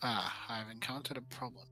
Ah, I've encountered a problem.